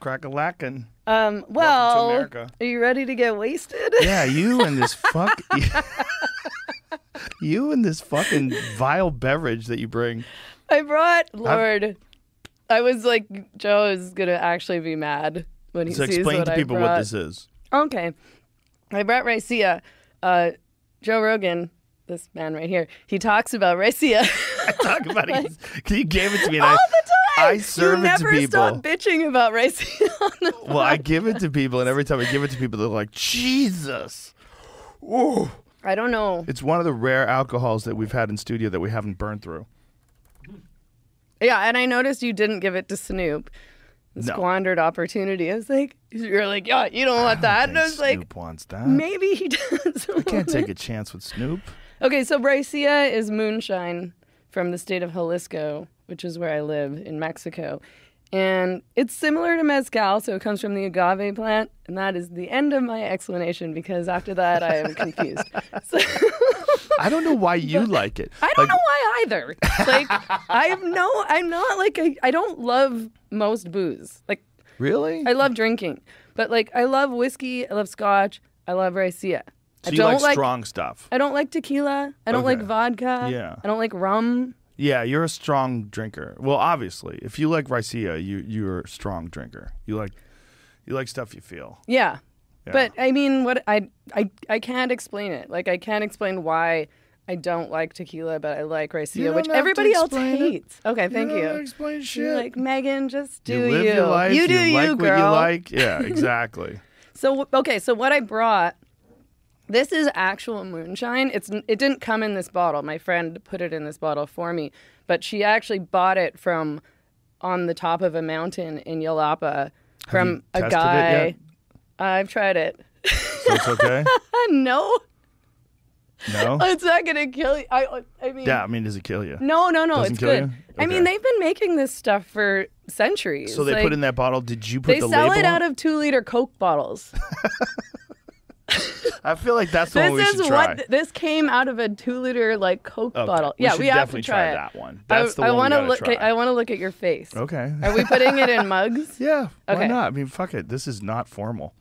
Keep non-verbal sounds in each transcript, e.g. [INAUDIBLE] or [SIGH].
crack a lackin'. Um, well, America. are you ready to get wasted? Yeah, you and this [LAUGHS] fuck. [LAUGHS] you and this fucking vile beverage that you bring. I brought Lord. I was like, Joe is gonna actually be mad when he So sees explain what to I people what this is. Okay, I brought Raicilla. Uh, Joe Rogan, this man right here, he talks about Raicilla [LAUGHS] Talk about it. He gave it to me, and all I, the time. I [LAUGHS] serve it to people. You never stop bitching about [LAUGHS] the well, I give it to people, and every time I give it to people, they're like, "Jesus." Ooh. I don't know. It's one of the rare alcohols that we've had in studio that we haven't burned through. Yeah, and I noticed you didn't give it to Snoop. No. Squandered opportunity. I was like, you're like, yeah, you don't want that. And I was like, Snoop wants that. maybe he [LAUGHS] does. I can't take a chance with Snoop. Okay, so Raicilla is moonshine from the state of Jalisco, which is where I live in Mexico. And it's similar to mezcal, so it comes from the agave plant. And that is the end of my explanation because after that, I am confused. [LAUGHS] So, I don't know why you like it. I don't Like, know why either. Like, I have no, I'm not like, I, I don't love most booze. Like, Really? I love drinking, but like, I love whiskey, I love scotch, I love Raicilla. So I you don't like strong stuff. I don't like tequila. I don't like vodka. Yeah. I don't like rum. Yeah, you're a strong drinker. Well, obviously, if you like Raicilla, you you're a strong drinker. You like you like stuff you feel. Yeah. Yeah. But I mean, what I I I can't explain it. Like I can't explain why I don't like tequila, but I like Raicilla, which everybody else it. hates. Okay, thank you. you. explain You're shit. like Meghan, just do you you. your life. You do you, like girl. what you like. Yeah, [LAUGHS] exactly. So okay, so what I brought. This is actual moonshine. It's it didn't come in this bottle. My friend put it in this bottle for me, but she actually bought it from on the top of a mountain in Yelapa from a guy. I've tried it. so it's okay. [LAUGHS] no, No. [LAUGHS] it's not gonna kill you. I I mean, Yeah, I mean, does it kill you? no, no, no, Doesn't it's good. you? I mean, they've been making this stuff for centuries. So they Like, put in that bottle. Did you put They the sell label? it out of two liter Coke bottles. [LAUGHS] I feel like that's the one we this should try. what this came out of a two liter like Coke Okay. bottle. We yeah, we have definitely to try, it. that one. That's the I, I one we wanna gotta look. try. At, I want to look at your face. Okay. Are we putting it in [LAUGHS] mugs? yeah. Why Okay. not? I mean, fuck it. This is not formal.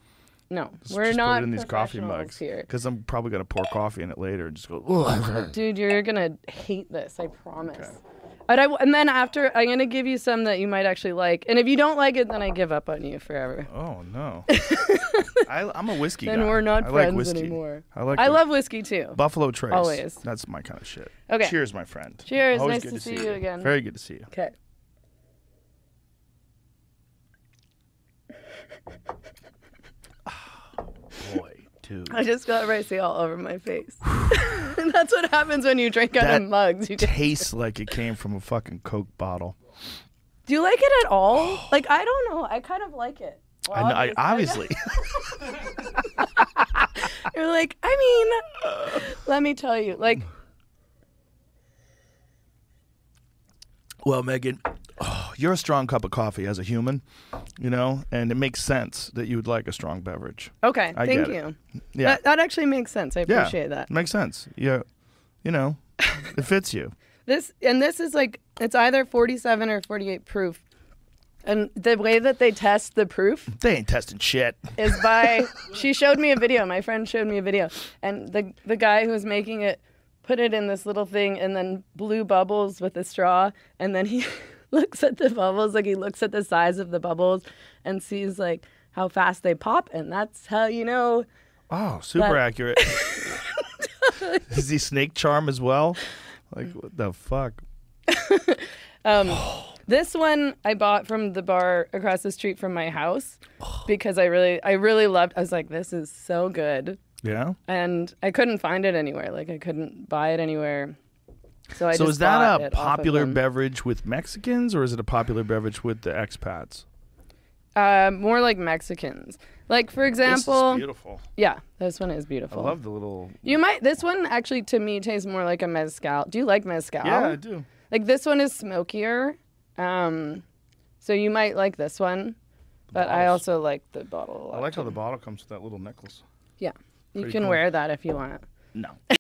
No, Just, we're just not put it in these coffee mugs here. because I'm probably gonna pour coffee in it later and just go. Ugh. Dude, you're gonna hate this. I promise. And, I, and then after, I'm gonna give you some that you might actually like. And if you don't like it, then I give up on you forever. Oh no. [LAUGHS] I, I'm a whiskey Then guy. we're not I friends whiskey. anymore. I like. I love whiskey too. Buffalo Trace. Always. That's my kind of shit. Okay. Cheers, my friend. Cheers. Always Nice good to see you again. Very good to see you. Okay. Ah, boy, dude. I just got ricey all over my face. [LAUGHS] That's what happens when you drink out That of mugs. You Tastes like it came from a fucking Coke bottle. do you like it at all? [GASPS] Like I don't know. I kind of like it. Well, I, know, I obviously. [LAUGHS] [LAUGHS] You're like, I mean, let me tell you, like, well, Meghan, you're a strong cup of coffee as a human, you know, and it makes sense that you would like a strong beverage. okay, I thank get it. you. Yeah, That, that actually makes sense. I yeah, appreciate that. Makes sense. Yeah, you know, it [LAUGHS] fits you. This and this is like it's either 47 or 48 proof. And the way that they test the proof They ain't testing shit. is by [LAUGHS] she showed me a video. My friend showed me a video, and the the guy who was making it put it in this little thing and then blew bubbles with a straw, and then he [LAUGHS] [LAUGHS] looks at the bubbles like he looks at the size of the bubbles and sees like how fast they pop, and that's how you know. Oh, super But- [LAUGHS] accurate. [LAUGHS] Is he snake charm as well? Like what the fuck? Um, [GASPS] this one I bought from the bar across the street from my house [GASPS] because I really, I really loved. I was like, this is so good, Yeah. and I couldn't find it anywhere. Like I couldn't buy it anywhere. So I so is that a off of popular beverage with Mexicans or is it a popular beverage with the expats? Uh, more like Mexicans. Like for example, beautiful. yeah, this one is beautiful. I love the little. you might. This one actually to me tastes more like a mezcal. Do you like mezcal? Yeah, I do. Like this one is smokier. Um, so you might like this one, but I also like the bottle. a I lot I like how the bottle comes with that little necklace. Yeah, you can cool. wear that if you want. No. [LAUGHS]